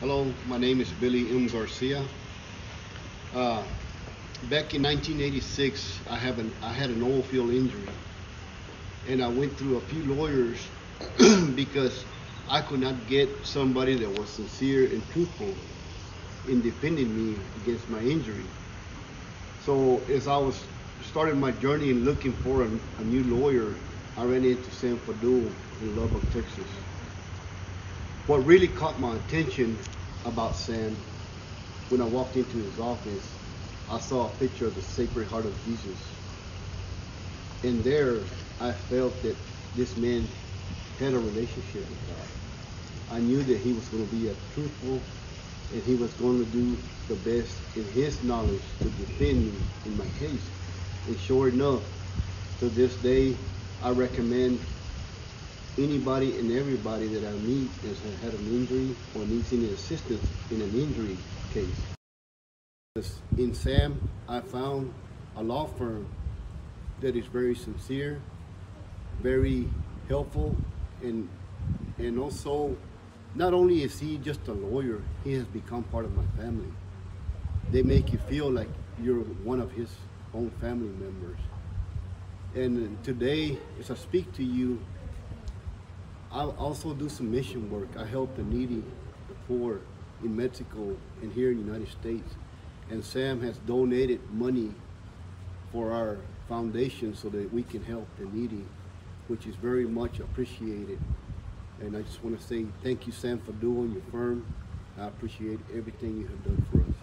Hello, my name is Billy M. Garcia. Uh, back in 1986, I, have an, I had an oil field injury, and I went through a few lawyers because I could not get somebody that was sincere and truthful in defending me against my injury. So as I was starting my journey and looking for a, a new lawyer, I ran into Sam Fadduol in Lubbock, Texas. What really caught my attention about Sam, when I walked into his office, I saw a picture of the Sacred Heart of Jesus. And there, I felt that this man had a relationship with God. I knew that he was going to be a truthful and he was going to do the best in his knowledge to defend me in my case. And sure enough, to this day, I recommend anybody and everybody that I meet has had an injury or needs any assistance in an injury case. In Sam, I found a law firm that is very sincere, very helpful, and and also not only is he just a lawyer, he has become part of my family. They make you feel like you're one of his own family members. And uh, today, as I speak to you, I also do some mission work. I help the needy, the poor in Mexico and here in the United States. And Sam has donated money for our foundation so that we can help the needy, which is very much appreciated. And I just want to say thank you, Sam, for doing your firm. I appreciate everything you have done for us.